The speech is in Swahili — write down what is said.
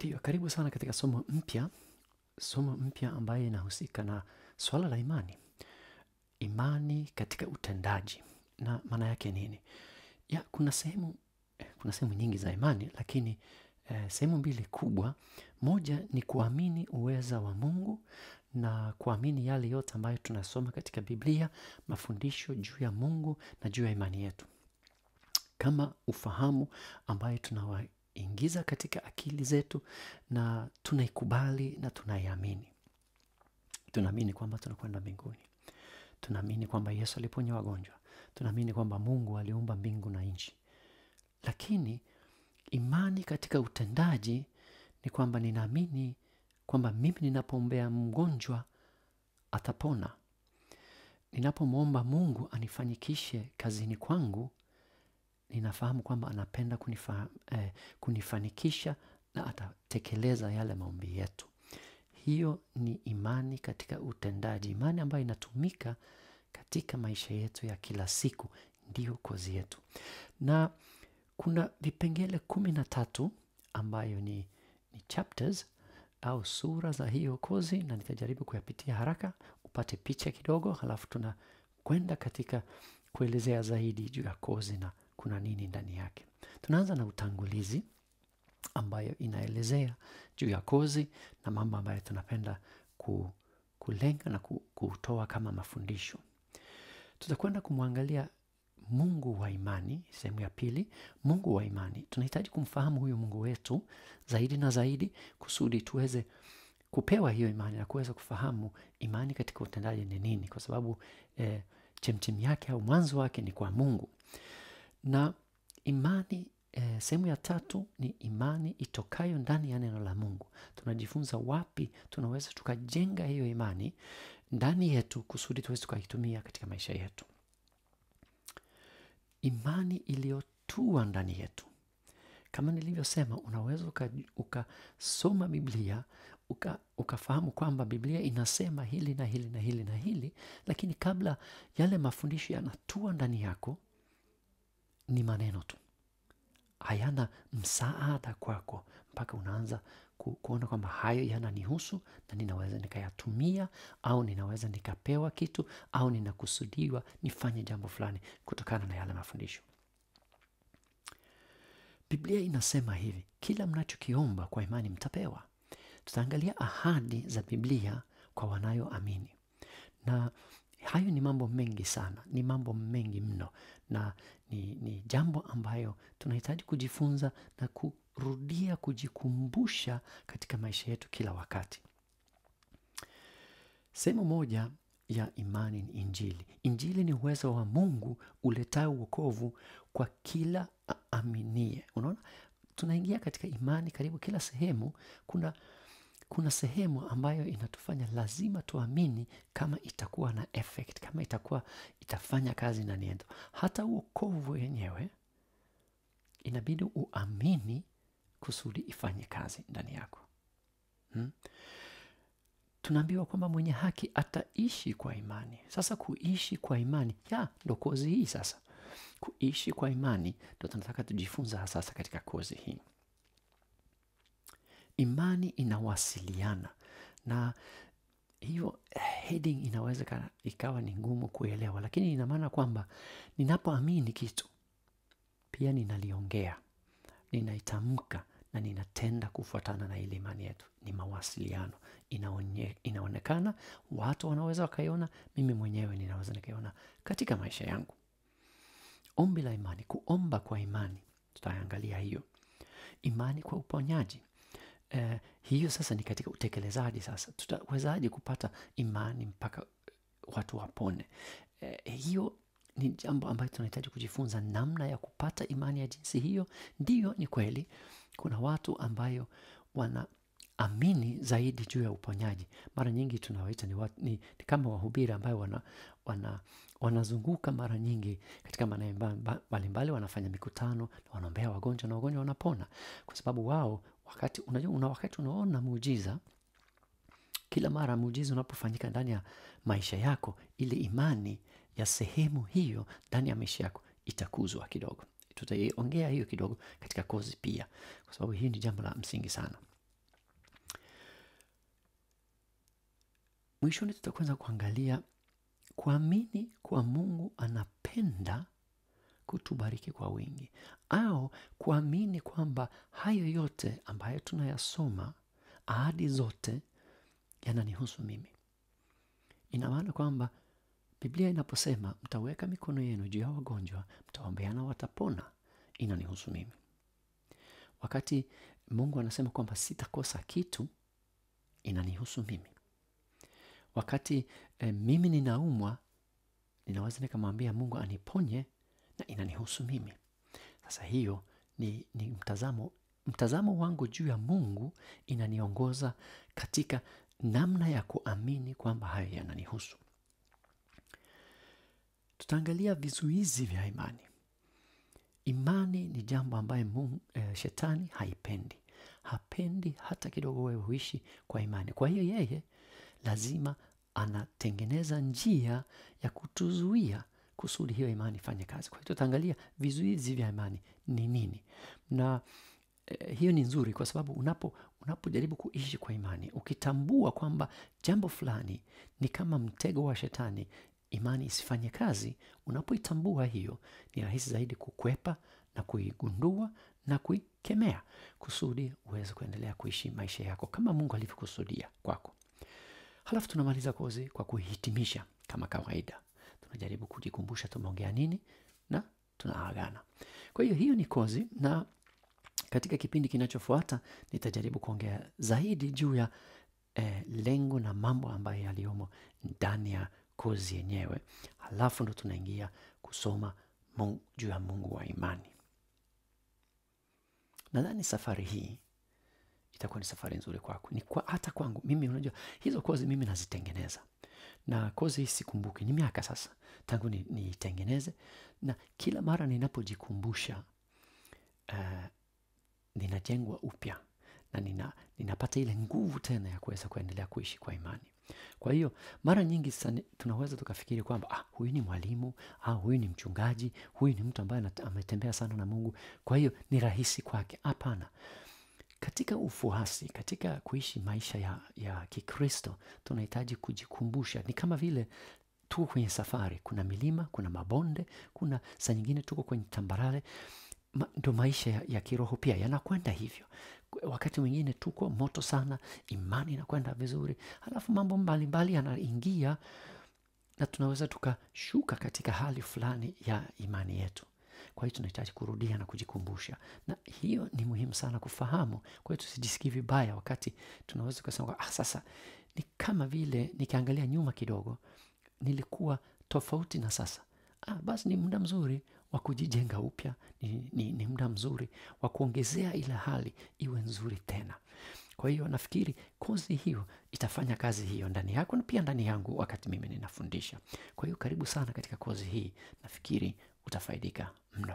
Ndiyo, karibu sana katika somo mpya, somo mpya ambayo inahusika na swala la imani. Imani katika utendaji. Na maana yake nini? Ya, kuna sehemu eh, kuna sehemu nyingi za imani, lakini eh, sehemu mbili kubwa. Moja ni kuamini uweza wa Mungu na kuamini yale yote ambayo tunasoma katika Biblia, mafundisho juu ya Mungu na juu ya imani yetu. Kama ufahamu ambayo tunawaingiza katika akili zetu na tunaikubali na tunaiamini. Tunaamini kwamba tunakwenda mbinguni. Tunaamini kwamba Yesu aliponya wagonjwa. Tunaamini kwamba Mungu aliumba mbingu na nchi. Lakini imani katika utendaji ni kwamba ninaamini kwamba mimi ninapoombea mgonjwa atapona. Ninapomwomba Mungu anifanyikishe kazini kwangu, ninafahamu kwamba anapenda kunifa, eh, kunifanikisha na atatekeleza yale maombi yetu. Hiyo ni imani katika utendaji, imani ambayo inatumika katika maisha yetu ya kila siku, ndiyo kozi yetu. Na kuna vipengele kumi na tatu ambayo ni, ni chapters au sura za hiyo kozi, na nitajaribu kuyapitia haraka upate picha kidogo, halafu tunakwenda katika kuelezea zaidi juu ya kozi na kuna nini ndani yake. Tunaanza na utangulizi ambayo inaelezea juu ya kozi na mambo ambayo tunapenda ku, kulenga na ku, kutoa kama mafundisho. Tutakwenda kumwangalia Mungu wa imani, sehemu ya pili, Mungu wa imani. Tunahitaji kumfahamu huyu Mungu wetu zaidi na zaidi kusudi tuweze kupewa hiyo imani na kuweza kufahamu imani katika utendaji ni nini, kwa sababu eh, chemchemi yake au mwanzo wake ni kwa Mungu. Na imani eh, sehemu ya tatu ni imani itokayo ndani ya neno la Mungu. Tunajifunza wapi tunaweza tukajenga hiyo imani ndani yetu kusudi tuweze tukaitumia katika maisha yetu. Imani iliyotua ndani yetu. Kama nilivyosema, unaweza ukasoma uka Biblia uka, ukafahamu kwamba Biblia inasema hili na hili na hili na hili, lakini kabla yale mafundisho yanatua ndani yako, ni maneno tu, hayana msaada kwako, mpaka unaanza ku, kuona kwamba hayo yananihusu na ninaweza nikayatumia, au ninaweza nikapewa kitu, au ninakusudiwa nifanye jambo fulani kutokana na yale mafundisho. Biblia inasema hivi, kila mnachokiomba kwa imani mtapewa. Tutaangalia ahadi za Biblia kwa wanayoamini, na hayo ni mambo mengi sana, ni mambo mengi mno, na ni, ni jambo ambayo tunahitaji kujifunza na kurudia kujikumbusha katika maisha yetu kila wakati. Sehemu moja ya imani ni Injili. Injili ni uwezo wa Mungu uletao uokovu kwa kila aaminie. Unaona, tunaingia katika imani karibu kila sehemu. Kuna kuna sehemu ambayo inatufanya lazima tuamini kama itakuwa na effect, kama itakuwa itafanya kazi ndani yetu. Hata uokovu wenyewe inabidi uamini kusudi ifanye kazi ndani yako hmm? Tunaambiwa kwamba mwenye haki ataishi kwa imani. Sasa kuishi kwa imani ya ndo kozi hii. Sasa kuishi kwa imani ndo tunataka tujifunza sasa katika kozi hii. Imani inawasiliana na hiyo heading inaweza ikawa ni ngumu kuelewa, lakini ina maana kwamba ninapoamini kitu pia ninaliongea, ninaitamka na ninatenda kufuatana na ile imani yetu. Ni mawasiliano, inaonye, inaonekana, watu wanaweza wakaiona, mimi mwenyewe ninaweza nikaiona katika maisha yangu. Ombi la imani, kuomba kwa imani, tutaangalia hiyo. Imani kwa uponyaji Eh, hiyo sasa ni katika utekelezaji. Sasa tutawezaje kupata imani mpaka watu wapone? Eh, hiyo ni jambo ambayo tunahitaji kujifunza namna ya kupata imani ya jinsi hiyo. Ndiyo, ni kweli kuna watu ambayo wana amini zaidi juu ya uponyaji. Mara nyingi tunawaita ni, ni, ni kama wahubiri ambayo wana, wana, wanazunguka mara nyingi katika maeneo mbalimbali, wanafanya mikutano na wanaombea wagonjwa na wagonjwa wanapona, kwa sababu wao wakati unajua una wakati unaona muujiza kila mara muujiza unapofanyika ndani ya maisha yako ile imani ya sehemu hiyo ndani ya maisha yako itakuzwa kidogo. Tutaiongea hiyo kidogo katika kozi pia kwa sababu hii ni jambo la msingi sana. Mwishoni tutakwenza kuangalia kuamini kwa mungu anapenda kutubariki kwa wingi. Au kuamini kwamba hayo yote ambayo tunayasoma ahadi zote yananihusu mimi. Ina maana kwamba biblia inaposema mtaweka mikono yenu juu ya wagonjwa mtaombeana watapona inanihusu mimi. Wakati mungu anasema kwamba sitakosa kitu inanihusu mimi. Wakati eh, mimi ninaumwa ninaweza nikamwambia mungu aniponye na inanihusu mimi. Sasa hiyo ni, ni mtazamo mtazamo wangu juu ya mungu inaniongoza katika namna ya kuamini kwamba hayo yananihusu. Tutaangalia vizuizi vya imani. Imani ni jambo ambaye mungu, eh, shetani haipendi. Hapendi hata kidogo wewe huishi kwa imani. Kwa hiyo yeye lazima anatengeneza njia ya kutuzuia kusudi hiyo imani ifanye kazi. Kwa hiyo tutaangalia vizuizi vya imani ni nini. Na eh, hiyo ni nzuri kwa sababu unapo unapojaribu kuishi kwa imani ukitambua kwamba jambo fulani ni kama mtego wa shetani imani isifanye kazi unapoitambua hiyo ni rahisi zaidi kukwepa na kuigundua na kuikemea kusudi uweze kuendelea kuishi maisha yako kama mungu alivyokusudia kwako. Halafu tunamaliza kozi kwa kuihitimisha kama kawaida tunajaribu kujikumbusha tumeongea nini na tunaagana. Kwa hiyo hiyo ni kozi na katika kipindi kinachofuata nitajaribu kuongea zaidi juu ya eh, lengo na mambo ambayo yaliyomo ndani ya kozi yenyewe. Halafu ndo tunaingia kusoma juu ya mungu wa imani. Nadhani safari hii itakuwa ni safari nzuri kwako. Ni kwa, hata kwangu mimi unajua hizo kozi mimi nazitengeneza na kozi sikumbuki ni miaka sasa tangu nitengeneze. Ni na kila mara ninapojikumbusha uh, ninajengwa upya na nina, ninapata ile nguvu tena ya kuweza kuendelea kuishi kwa imani. Kwa hiyo mara nyingi sani, tunaweza tukafikiri kwamba ah, huyu ni mwalimu ah, huyu ni mchungaji huyu ni mtu ambaye ametembea sana na mungu. Kwa hiyo ni rahisi kwake. Hapana katika ufuasi katika kuishi maisha ya, ya kikristo tunahitaji kujikumbusha. Ni kama vile tuko kwenye safari. Kuna milima kuna mabonde kuna saa nyingine tuko kwenye tambarare. Ma, ndo maisha ya, ya kiroho pia yanakwenda hivyo. Wakati mwingine tuko moto sana imani inakwenda vizuri. Halafu mambo mbalimbali yanaingia na tunaweza tukashuka katika hali fulani ya imani yetu kwa hiyo tunahitaji kurudia na kujikumbusha. Na hiyo ni muhimu sana kufahamu. Kwa hiyo tusijisikii vibaya wakati tunaweza tukasema ah, sasa ni kama vile nikiangalia nyuma kidogo nilikuwa tofauti na sasa. Ah, basi ni muda mzuri wa kujijenga upya ni, ni, ni muda mzuri wa kuongezea ile hali iwe nzuri tena. Kwa hiyo nafikiri kozi hiyo itafanya kazi hiyo ndani yako na pia ndani yangu wakati mimi ninafundisha. Kwa hiyo karibu sana katika kozi hii nafikiri utafaidika mno